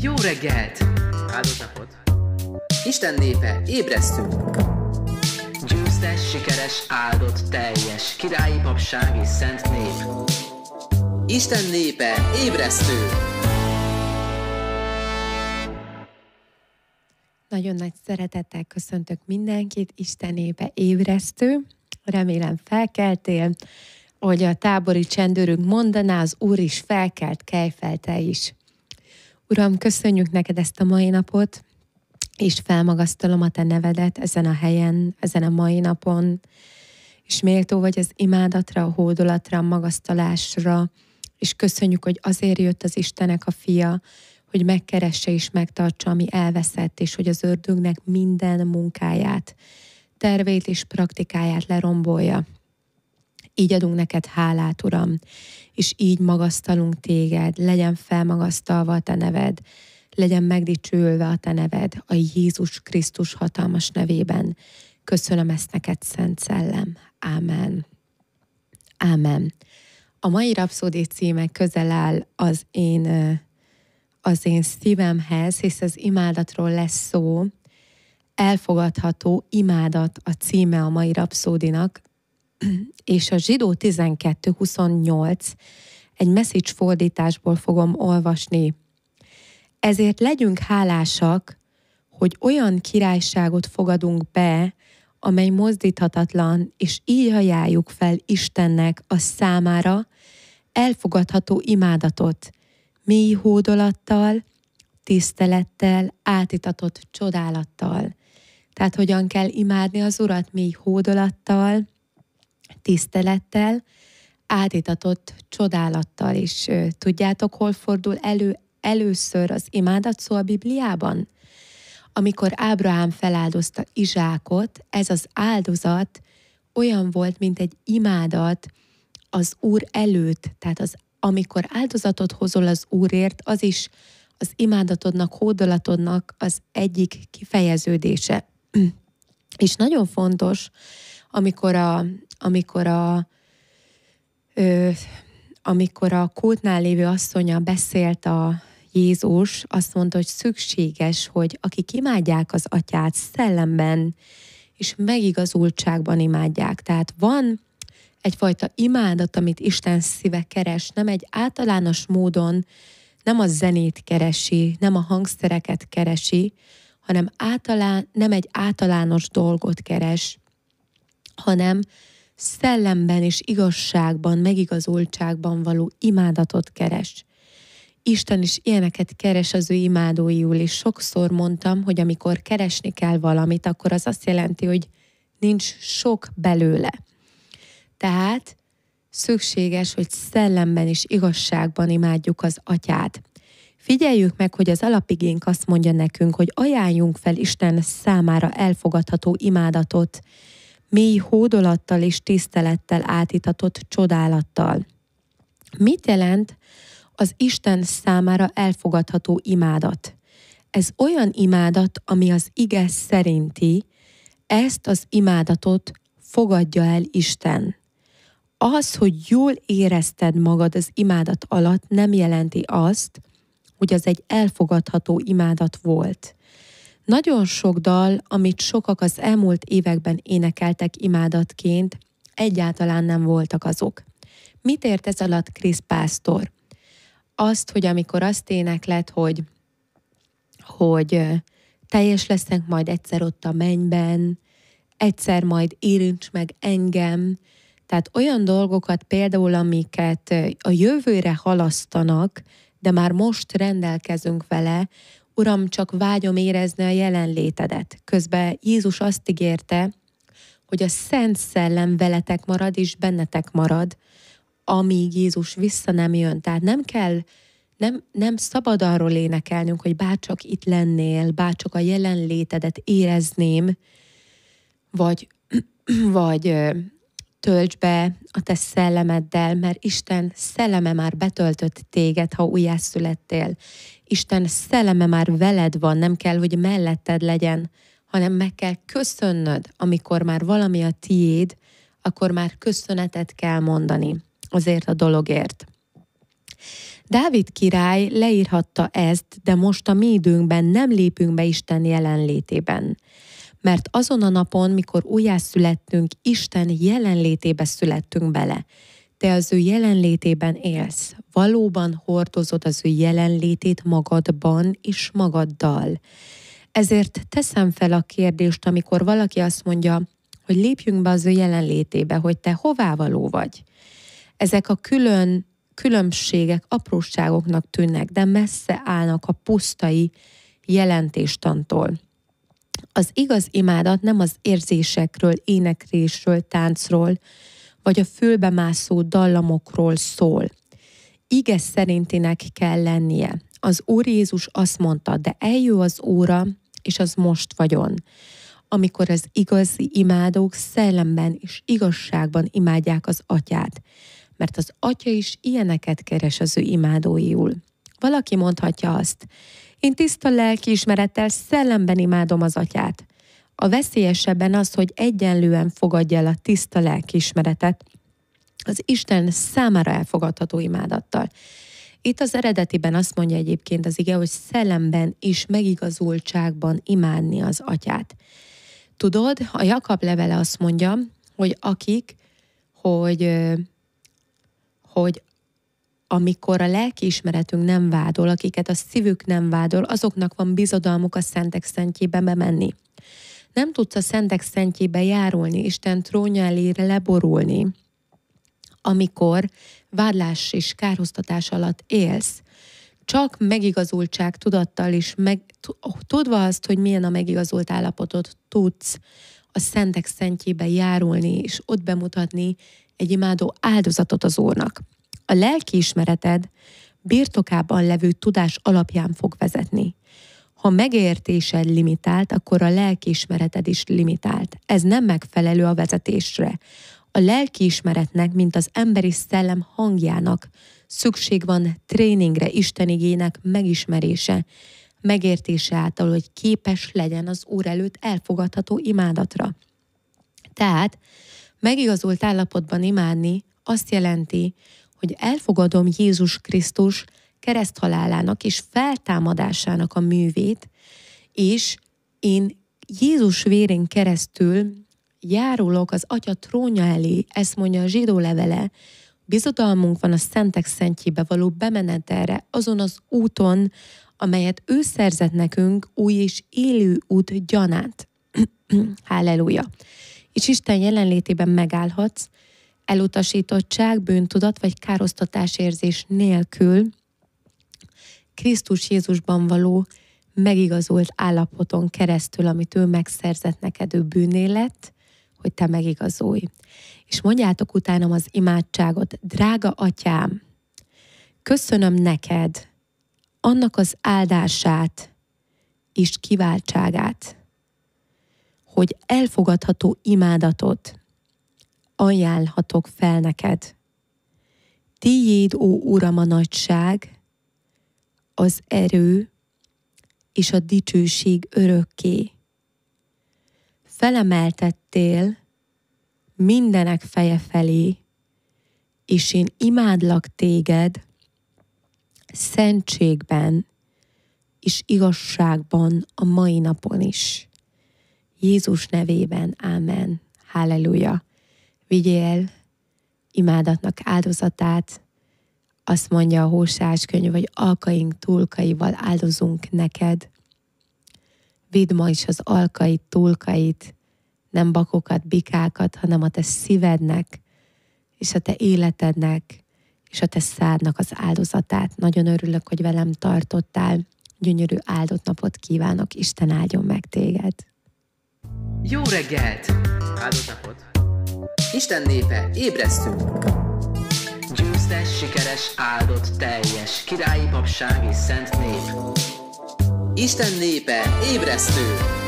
Jó reggelt! Áldott napot! Isten népe, ébresztünk! Győztes, sikeres, áldott, teljes, királyi papság és szent nép. Isten népe, ébresztő! Nagyon nagy szeretettel köszöntök mindenkit, Isten népe ébresztő. Remélem felkeltél, hogy a tábori csendőrünk mondaná, az Úr is felkelt, kelj fel te is. Uram, köszönjük neked ezt a mai napot, és felmagasztalom a te nevedet ezen a helyen, ezen a mai napon, és méltó vagy az imádatra, a hódolatra, a magasztalásra, és köszönjük, hogy azért jött az Istenek a fia, hogy megkeresse és megtartsa, ami elveszett, és hogy az ördögnek minden munkáját, tervét és praktikáját lerombolja. Így adunk neked hálát, Uram, és így magasztalunk téged, legyen felmagasztalva a te neved, legyen megdicsülve a te neved a Jézus Krisztus hatalmas nevében. Köszönöm ezt neked, Szent Szellem. Ámen. Ámen. A mai rapszódi címe közel áll az én, az én szívemhez, hisz az imádatról lesz szó. Elfogadható imádat a címe a mai rapszódinak, és a zsidó 12.28 egy message fordításból fogom olvasni. Ezért legyünk hálásak, hogy olyan királyságot fogadunk be, amely mozdíthatatlan, és így ajánljuk fel Istennek a számára elfogadható imádatot, mély hódolattal, tisztelettel, átitatott csodálattal. Tehát hogyan kell imádni az Urat mély hódolattal, tisztelettel, átitatott csodálattal is. Tudjátok, hol fordul elő először az imádat szó a Bibliában? Amikor Ábrahám feláldozta Izsákot, ez az áldozat olyan volt, mint egy imádat az Úr előtt, tehát az, amikor áldozatot hozol az Úrért, az is az imádatodnak, hódolatodnak az egyik kifejeződése. És nagyon fontos, amikor a, amikor a, ö, amikor a kótnál lévő asszonya beszélt a Jézus, azt mondta, hogy szükséges, hogy akik imádják az atyát szellemben és megigazultságban imádják. Tehát van egyfajta imádat, amit Isten szíve keres, nem egy általános módon, nem a zenét keresi, nem a hangszereket keresi, hanem általán, nem egy általános dolgot keres, hanem szellemben és igazságban, megigazultságban való imádatot keres. Isten is ilyeneket keres az ő imádóiul, és sokszor mondtam, hogy amikor keresni kell valamit, akkor az azt jelenti, hogy nincs sok belőle. Tehát szükséges, hogy szellemben és igazságban imádjuk az atyát. Figyeljük meg, hogy az alapigénk azt mondja nekünk, hogy ajánljunk fel Isten számára elfogadható imádatot, mély hódolattal és tisztelettel átitatott csodálattal. Mit jelent az Isten számára elfogadható imádat? Ez olyan imádat, ami az ige szerinti, ezt az imádatot fogadja el Isten. Az, hogy jól érezted magad az imádat alatt, nem jelenti azt, hogy az egy elfogadható imádat volt. Nagyon sok dal, amit sokak az elmúlt években énekeltek imádatként, egyáltalán nem voltak azok. Mit ért ez alatt Krisz Pásztor? Azt, hogy amikor azt éneklet, hogy, hogy teljes leszek majd egyszer ott a mennyben, egyszer majd érints meg engem, tehát olyan dolgokat például, amiket a jövőre halasztanak, de már most rendelkezünk vele, Uram, csak vágyom érezni a jelenlétedet. Közben Jézus azt ígérte, hogy a Szent Szellem veletek marad és bennetek marad, amíg Jézus vissza nem jön. Tehát nem kell, nem, nem szabad arról énekelnünk, hogy bárcsak itt lennél, bárcsak a jelenlétedet érezném, vagy, vagy tölts be a te szellemeddel, mert Isten szelleme már betöltött téged, ha újjászülettél. Isten szelleme már veled van, nem kell, hogy melletted legyen, hanem meg kell köszönnöd, amikor már valami a tiéd, akkor már köszönetet kell mondani azért a dologért. Dávid király leírhatta ezt, de most a mi időnkben nem lépünk be Isten jelenlétében. Mert azon a napon, mikor újjászülettünk, Isten jelenlétébe születtünk bele. Te az ő jelenlétében élsz. Valóban hordozod az ő jelenlétét magadban és magaddal. Ezért teszem fel a kérdést, amikor valaki azt mondja, hogy lépjünk be az ő jelenlétébe, hogy te hová való vagy. Ezek a külön különbségek apróságoknak tűnnek, de messze állnak a pusztai jelentéstantól. Az igaz imádat nem az érzésekről, énekrésről, táncról, vagy a fülbe mászó dallamokról szól. Ige szerintinek kell lennie. Az Úr Jézus azt mondta, de eljő az óra, és az most vagyon, amikor az igazi imádók szellemben és igazságban imádják az atyát, mert az atya is ilyeneket keres az ő imádóiul. Valaki mondhatja azt, én tiszta lelkiismerettel szellemben imádom az atyát. A veszélyesebben az, hogy egyenlően fogadja el a tiszta lelkiismeretet az Isten számára elfogadható imádattal. Itt az eredetiben azt mondja egyébként az ige, hogy szellemben is megigazultságban imádni az atyát. Tudod, a Jakab levele azt mondja, hogy akik, hogy, hogy amikor a lelkiismeretünk nem vádol, akiket a szívük nem vádol, azoknak van bizodalmuk a szentek szentjébe bemenni. Nem tudsz a szentek szentjébe járulni, Isten trónja elére leborulni, amikor vádlás és kárhoztatás alatt élsz, csak megigazultság tudattal is, meg, tudva azt, hogy milyen a megigazult állapotot, tudsz a szentek szentjébe járulni, és ott bemutatni egy imádó áldozatot az Úrnak. A lelkiismereted birtokában levő tudás alapján fog vezetni. Ha megértésed limitált, akkor a lelkiismereted is limitált. Ez nem megfelelő a vezetésre. A lelkiismeretnek, mint az emberi szellem hangjának szükség van tréningre, Istenigének megismerése, megértése által, hogy képes legyen az Úr előtt elfogadható imádatra. Tehát megigazult állapotban imádni azt jelenti, hogy elfogadom Jézus Krisztus kereszthalálának és feltámadásának a művét, és én Jézus vérén keresztül járulok az Atya trónja elé, ezt mondja a zsidó levele, bizodalmunk van a szentek szentjébe való bemenetelre, azon az úton, amelyet ő szerzett nekünk új és élő út gyanát. Halleluja! És Isten jelenlétében megállhatsz, elutasítottság, bűntudat vagy károsztatás érzés nélkül Krisztus Jézusban való megigazolt állapoton keresztül, amit ő megszerzett neked, ő bűnélet, hogy te megigazolj. És mondjátok utánam az imádságot, drága atyám, köszönöm neked annak az áldását és kiváltságát, hogy elfogadható imádatot ajánlhatok fel neked. Tiéd, ó Uram, a nagyság, az erő és a dicsőség örökké. Felemeltettél mindenek feje felé, és én imádlak téged szentségben és igazságban a mai napon is. Jézus nevében, ámen. Halleluja vigyél imádatnak áldozatát, azt mondja a Hósás könyv, hogy alkaink túlkaival áldozunk neked. Vidd ma is az alkait, túlkait, nem bakokat, bikákat, hanem a te szívednek, és a te életednek, és a te szádnak az áldozatát. Nagyon örülök, hogy velem tartottál. Gyönyörű áldott napot kívánok, Isten áldjon meg téged. Jó reggelt! Áldott napot! Isten népe, ébresztünk! Győztes, sikeres, áldott, teljes, királyi papság és szent nép. Isten népe, ébresztő!